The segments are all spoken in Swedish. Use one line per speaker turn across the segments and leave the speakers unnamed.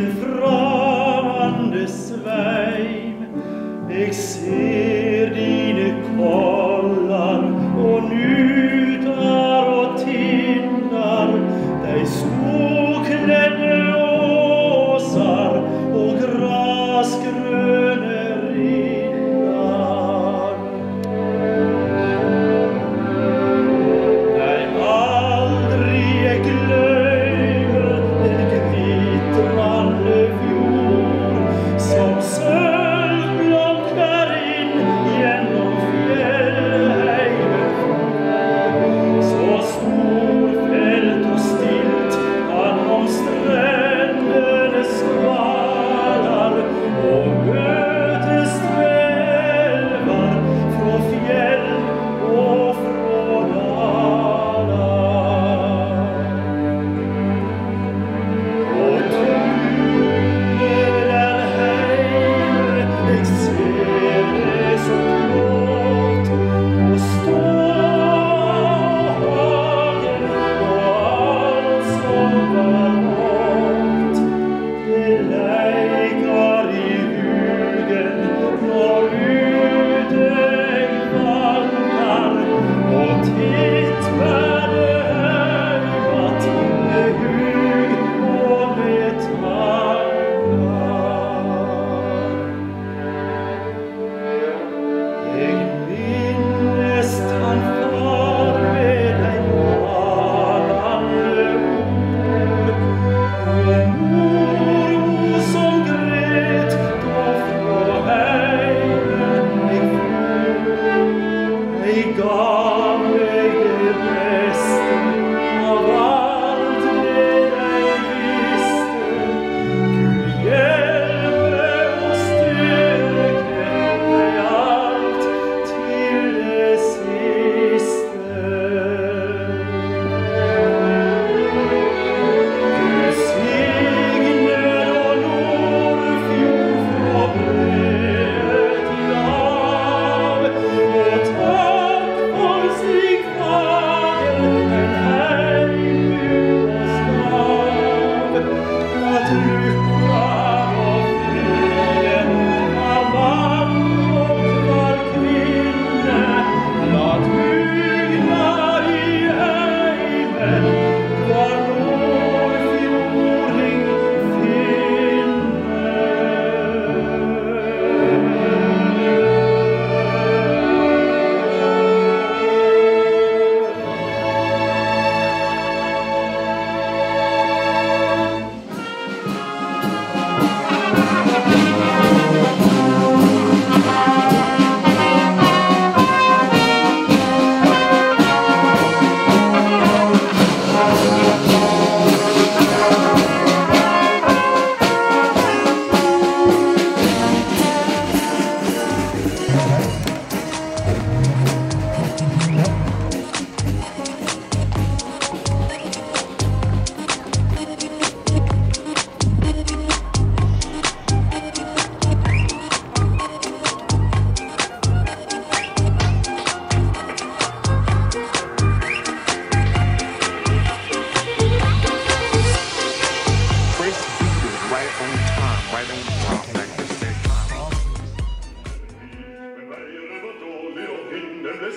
den främmande sveim. Jag ser dina kollar och nutar och tindar, dig skoklädda åsar och grasgröna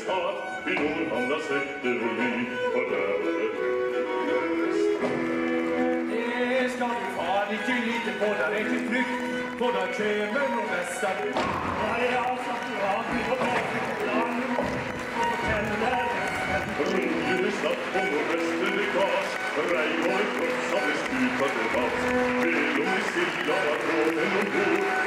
stat Vi når alla och liv Var
där det
Det ska du fan inte lite på Där är till flykt. Både Kömen och västar Här är allt som du har? Vi har tagit land. Och hoteller Rundljud
i Stockholm och väster i gas. Reiborg putsades ut av det vals Velon i stilla, vad tråden ombord